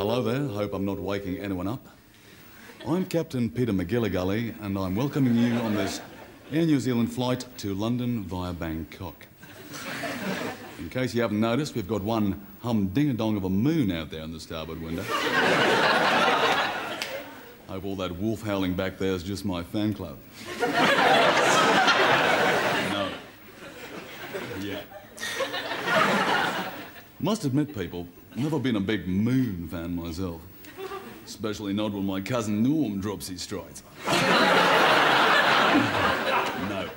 Hello there, hope I'm not waking anyone up. I'm Captain Peter McGilligully, and I'm welcoming you on this Air New Zealand flight to London via Bangkok. In case you haven't noticed, we've got one hum-ding-a-dong of a moon out there in the starboard window. Hope all that wolf howling back there is just my fan club. no. Yeah. Must admit, people, never been a big moon fan myself. Especially not when my cousin Norm drops his strides. no.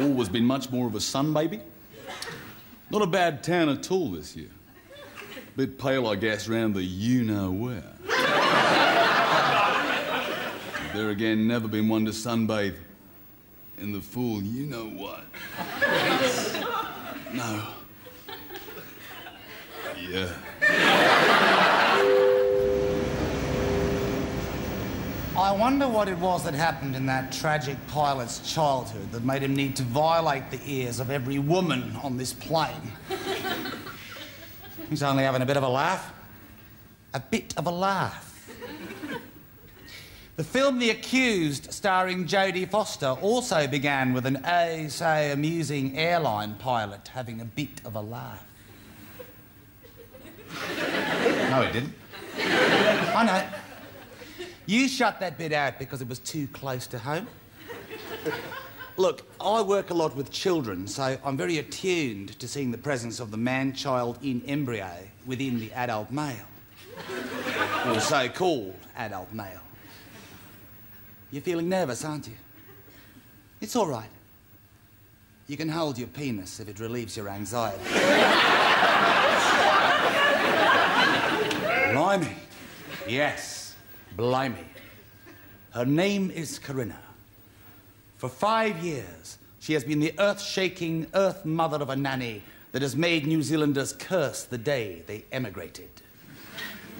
Always been much more of a sun baby. Not a bad tan at all this year. Bit pale, I guess, round the you know where. there again, never been one to sunbathe in the full you know what. no. Yeah. I wonder what it was that happened in that tragic pilot's childhood that made him need to violate the ears of every woman on this plane. He's only having a bit of a laugh. A bit of a laugh. The film The Accused, starring Jodie Foster, also began with an oh so amusing airline pilot having a bit of a laugh. no, it didn't. I know. You shut that bit out because it was too close to home. Look, I work a lot with children, so I'm very attuned to seeing the presence of the man child in embryo within the adult male. or so called adult male. You're feeling nervous, aren't you? It's all right. You can hold your penis if it relieves your anxiety. Blimey. Yes, blimey. Her name is Corinna. For five years, she has been the earth shaking earth mother of a nanny that has made New Zealanders curse the day they emigrated,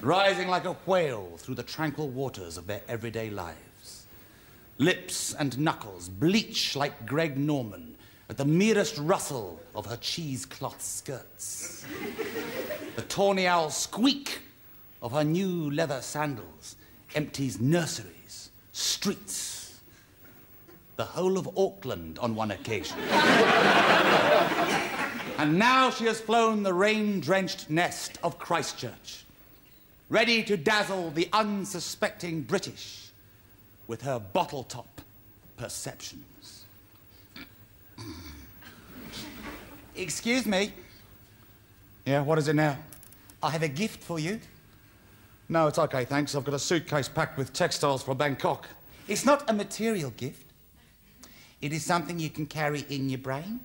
rising like a whale through the tranquil waters of their everyday lives. Lips and knuckles bleach like Greg Norman at the merest rustle of her cheesecloth skirts. the tawny owl squeak of her new leather sandals empties nurseries, streets, the whole of Auckland on one occasion. and now she has flown the rain drenched nest of Christchurch, ready to dazzle the unsuspecting British with her bottle top perceptions. Excuse me. Yeah, what is it now? I have a gift for you. No, it's okay, thanks. I've got a suitcase packed with textiles for Bangkok. It's not a material gift. It is something you can carry in your brain.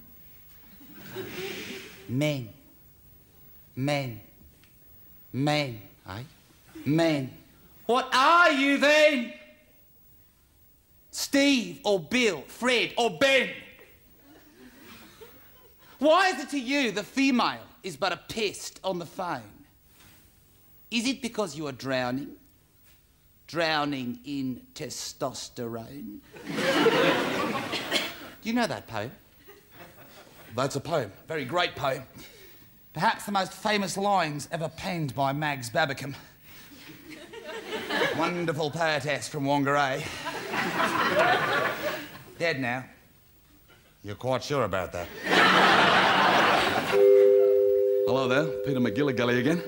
Men. Men. Men, eh? Men. What are you then? Steve or Bill, Fred or Ben? Why is it to you the female is but a pest on the phone? Is it because you are drowning? Drowning in testosterone? Do you know that poem? That's a poem. Very great poem. Perhaps the most famous lines ever penned by Mags Babbacombe. Wonderful poetess from Whangarei. Dead now. You're quite sure about that? Hello there, Peter McGilligully again.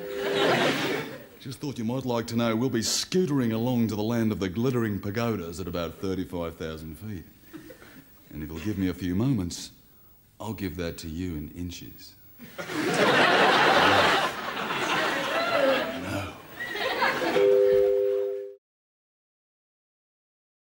Just thought you might like to know we'll be scootering along to the land of the glittering pagodas at about 35,000 feet. And if you'll give me a few moments, I'll give that to you in inches.